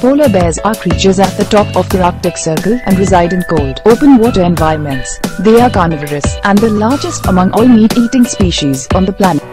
Polar bears are creatures at the top of the Arctic Circle and reside in cold, open water environments. They are carnivorous and the largest among all meat-eating species on the planet.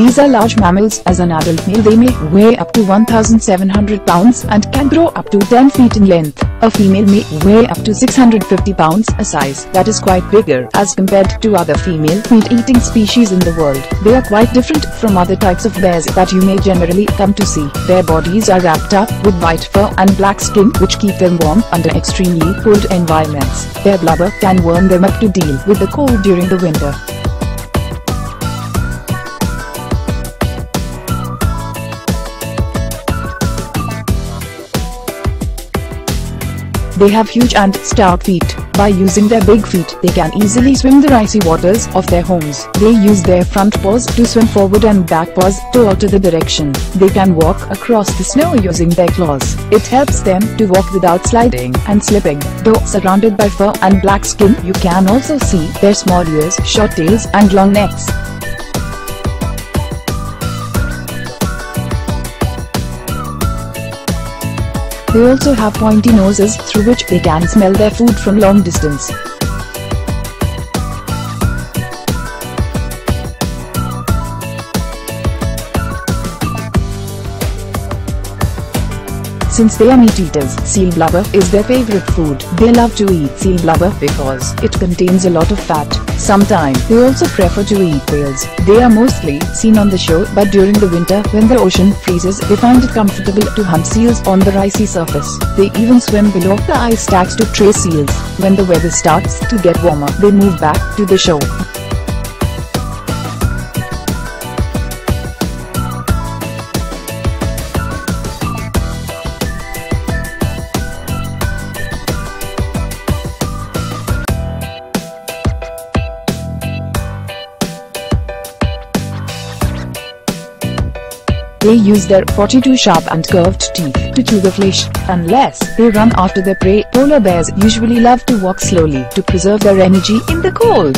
These are large mammals as an adult male they may weigh up to 1700 pounds and can grow up to 10 feet in length. A female may weigh up to 650 pounds, a size that is quite bigger as compared to other female meat-eating species in the world. They are quite different from other types of bears that you may generally come to see. Their bodies are wrapped up with white fur and black skin which keep them warm under extremely cold environments. Their blubber can warm them up to deal with the cold during the winter. They have huge and stout feet. By using their big feet, they can easily swim the icy waters of their homes. They use their front paws to swim forward and back paws to alter the direction. They can walk across the snow using their claws. It helps them to walk without sliding and slipping. Though surrounded by fur and black skin, you can also see their small ears, short tails and long necks. They also have pointy noses through which they can smell their food from long distance. Since they are meat eaters, seal blubber is their favorite food. They love to eat seal blubber because it contains a lot of fat. Sometimes they also prefer to eat whales. They are mostly seen on the shore but during the winter when the ocean freezes they find it comfortable to hunt seals on the icy surface. They even swim below the ice stacks to trace seals. When the weather starts to get warmer they move back to the shore. They use their 42 sharp and curved teeth to chew the flesh. Unless they run after their prey, polar bears usually love to walk slowly to preserve their energy in the cold.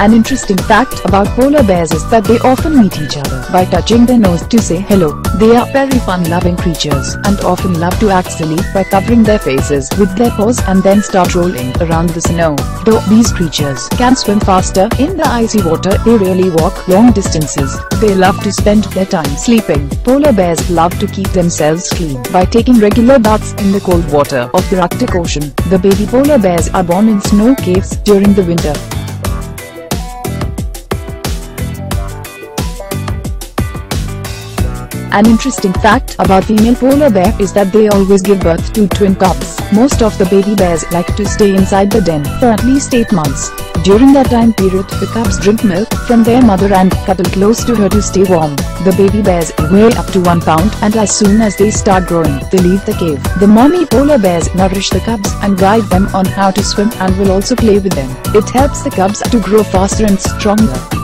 An interesting fact about polar bears is that they often meet each other by touching their nose to say hello. They are very fun-loving creatures and often love to act silly by covering their faces with their paws and then start rolling around the snow. Though these creatures can swim faster in the icy water, they rarely walk long distances. They love to spend their time sleeping. Polar bears love to keep themselves clean by taking regular baths in the cold water of the Arctic Ocean. The baby polar bears are born in snow caves during the winter. An interesting fact about female polar bear is that they always give birth to twin cubs. Most of the baby bears like to stay inside the den for at least 8 months. During that time period, the cubs drink milk from their mother and cuddle close to her to stay warm. The baby bears weigh up to 1 pound and as soon as they start growing, they leave the cave. The mommy polar bears nourish the cubs and guide them on how to swim and will also play with them. It helps the cubs to grow faster and stronger.